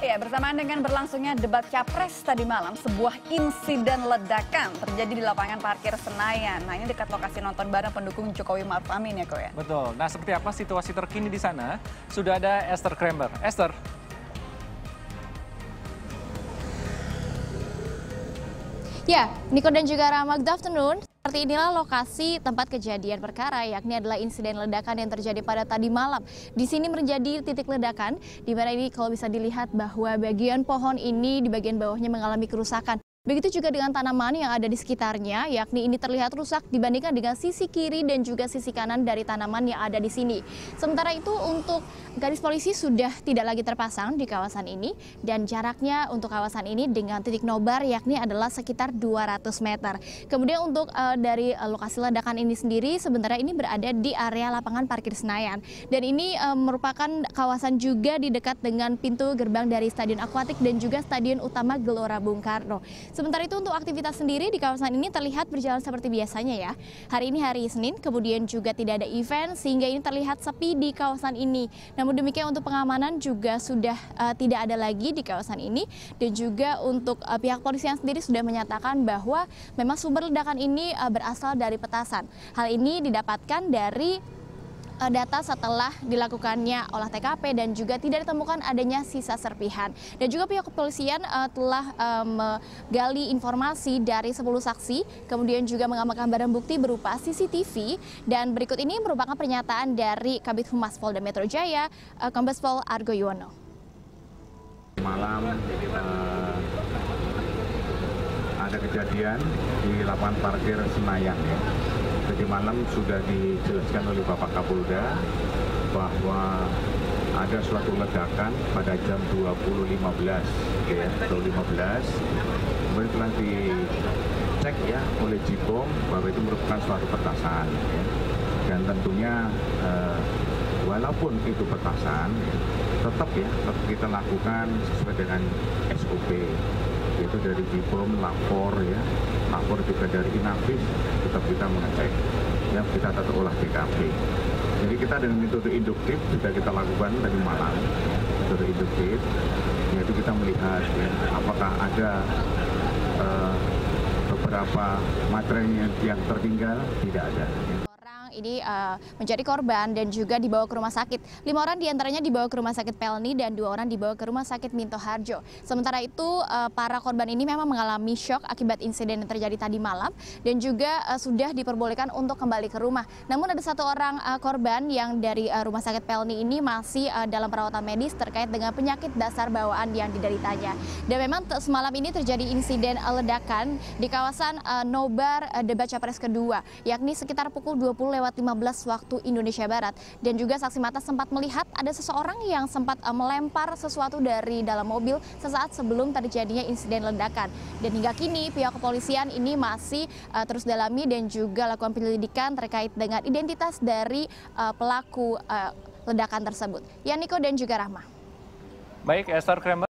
Ya, bersamaan dengan berlangsungnya debat Capres tadi malam, sebuah insiden ledakan terjadi di lapangan parkir Senayan. Nah, ini dekat lokasi nonton bareng pendukung Jokowi Maruf Amin ya, kok ya? Betul. Nah, seperti apa situasi terkini di sana? Sudah ada Esther Krember. Esther. Ya, Niko dan juga Rama, good afternoon. Seperti inilah lokasi tempat kejadian perkara, yakni adalah insiden ledakan yang terjadi pada tadi malam. Di sini menjadi titik ledakan, di mana ini kalau bisa dilihat bahwa bagian pohon ini di bagian bawahnya mengalami kerusakan. Begitu juga dengan tanaman yang ada di sekitarnya, yakni ini terlihat rusak dibandingkan dengan sisi kiri dan juga sisi kanan dari tanaman yang ada di sini. Sementara itu untuk garis polisi sudah tidak lagi terpasang di kawasan ini dan jaraknya untuk kawasan ini dengan titik nobar yakni adalah sekitar 200 meter. Kemudian untuk uh, dari uh, lokasi ledakan ini sendiri sebenarnya ini berada di area lapangan parkir Senayan dan ini uh, merupakan kawasan juga di dekat dengan pintu gerbang dari Stadion Akuatik dan juga Stadion Utama Gelora Bung Karno. Sementara itu untuk aktivitas sendiri di kawasan ini terlihat berjalan seperti biasanya ya. Hari ini hari Senin, kemudian juga tidak ada event sehingga ini terlihat sepi di kawasan ini. Namun demikian untuk pengamanan juga sudah uh, tidak ada lagi di kawasan ini dan juga untuk uh, pihak polisian sendiri sudah menyatakan bahwa memang sumber ledakan ini uh, berasal dari petasan. Hal ini didapatkan dari data setelah dilakukannya olah TKP dan juga tidak ditemukan adanya sisa serpihan. Dan juga pihak kepolisian uh, telah uh, menggali informasi dari 10 saksi, kemudian juga mengamankan barang bukti berupa CCTV dan berikut ini merupakan pernyataan dari Kabit Humas Polda Metro Jaya, uh, Kombes Pol Argo Yuwono. Malam uh, ada kejadian di lapangan parkir Senayan ya tadi malam sudah dijelaskan oleh Bapak Kapolda bahwa ada suatu ledakan pada jam 20.15 ya, 20.15 kemudian telah dicek ya oleh Jibom bahwa itu merupakan suatu petasan ya. dan tentunya eh, walaupun itu petasan tetap ya tetap kita lakukan sesuai dengan SOP yaitu dari Bipom, lapor ya, lapor juga dari Inavis, tetap kita mengecek, ya kita tetap olah TKP. Jadi kita dengan metode induktif sudah kita lakukan tadi malam, metode induktif, yaitu kita melihat ya, apakah ada uh, beberapa material yang tertinggal, tidak ada. Ya ini uh, menjadi korban dan juga dibawa ke rumah sakit. Lima orang di antaranya dibawa ke rumah sakit Pelni dan dua orang dibawa ke rumah sakit Minto Harjo. Sementara itu uh, para korban ini memang mengalami shock akibat insiden yang terjadi tadi malam dan juga uh, sudah diperbolehkan untuk kembali ke rumah. Namun ada satu orang uh, korban yang dari uh, rumah sakit Pelni ini masih uh, dalam perawatan medis terkait dengan penyakit dasar bawaan yang dideritanya. Dan memang semalam ini terjadi insiden ledakan di kawasan uh, Nobar uh, debat capres kedua, yakni sekitar pukul 20 lewat 15 waktu Indonesia Barat. Dan juga saksi mata sempat melihat ada seseorang yang sempat uh, melempar sesuatu dari dalam mobil sesaat sebelum terjadinya insiden ledakan. Dan hingga kini pihak kepolisian ini masih uh, terus dalami dan juga lakukan penyelidikan terkait dengan identitas dari uh, pelaku uh, ledakan tersebut. Yaniko dan juga Rahma. Baik, Esther Kramer.